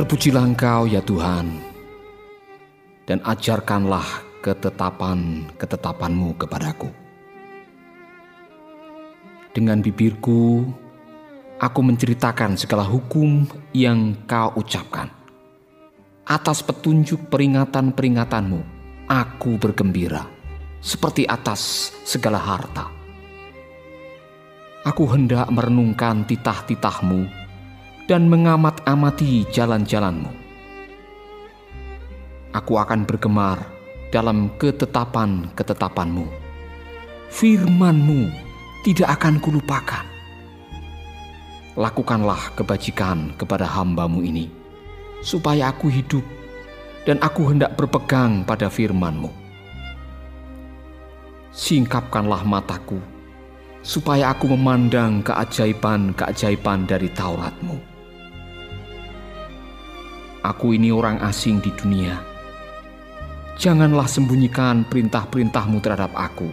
Terpujilah Engkau ya Tuhan, dan ajarkanlah ketetapan-ketetapanmu kepadaku. Dengan bibirku, aku menceritakan segala hukum yang kau ucapkan. Atas petunjuk peringatan-peringatanmu, aku bergembira, seperti atas segala harta. Aku hendak merenungkan titah-titahmu dan mengamat-amati jalan-jalanmu. Aku akan bergemar dalam ketetapan-ketetapanmu. Firmanmu tidak akan kulupakan. Lakukanlah kebajikan kepada hambamu ini, supaya aku hidup dan aku hendak berpegang pada firmanmu. Singkapkanlah mataku, supaya aku memandang keajaiban-keajaiban dari Tauratmu. Aku ini orang asing di dunia. Janganlah sembunyikan perintah-perintahmu terhadap aku.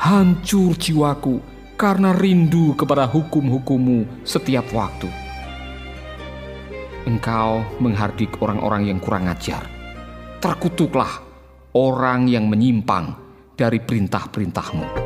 Hancur jiwaku karena rindu kepada hukum-hukummu setiap waktu. Engkau menghardik orang-orang yang kurang ajar. Terkutuklah orang yang menyimpang dari perintah-perintahmu.